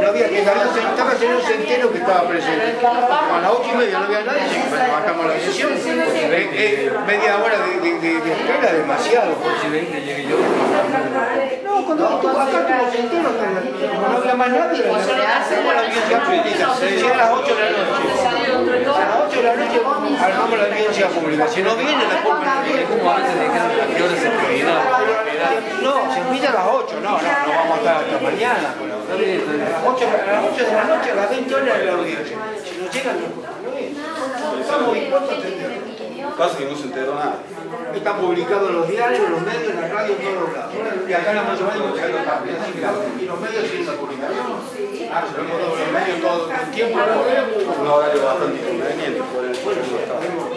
no había que había, estaba el señor Centeno que estaba presente. A las ocho y media no había nadie, bajamos la sesión. Eh, eh, media hora de, de, de, de espera, demasiado. Si ven que llegue yo. No, cuando tú acá tuvo Centeno, como no había más nadie, hacemos la audiencia pública. Se decía a las 8 de la noche. A las 8 de la noche armamos la audiencia pública. Si no viene, la culpa no viene. Es como a qué hora se. No, se empieza a las 8, no, no, no vamos a estar hasta mañana. A las 8, a las 8 de la noche, a las 20 horas de la audiencia. Si no llegan, no, no es. Estamos dispuestos a atender. Pasa que no se enteró nada. Está publicado en los diarios, en los medios, en la radio, en todos lados. Y acá la mayoría de los medios también. Y los medios siguen la publicación. Ah, se lo hemos dado los medios todo el tiempo. Un horario bastante inconveniente por el estado.